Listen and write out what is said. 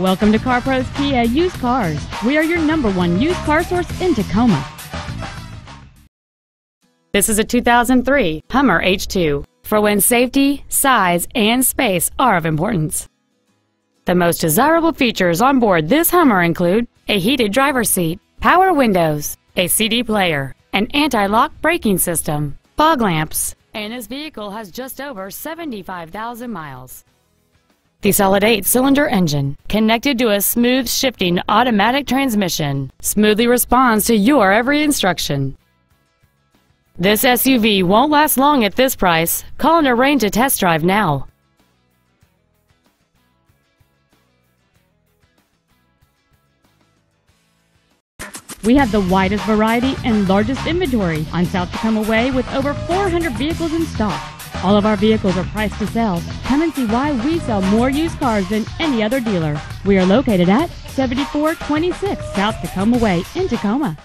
Welcome to CarPros Kia Used Cars. We are your number one used car source in Tacoma. This is a 2003 Hummer H2 for when safety, size, and space are of importance. The most desirable features on board this Hummer include a heated driver's seat, power windows, a CD player, an anti-lock braking system, fog lamps, and this vehicle has just over 75,000 miles. The solid 8-cylinder engine, connected to a smooth shifting automatic transmission, smoothly responds to your every instruction. This SUV won't last long at this price. Call and arrange a test drive now. We have the widest variety and largest inventory on South Tacoma Way with over 400 vehicles in stock. All of our vehicles are priced to sell. Come and see why we sell more used cars than any other dealer. We are located at 7426 South Tacoma Way in Tacoma.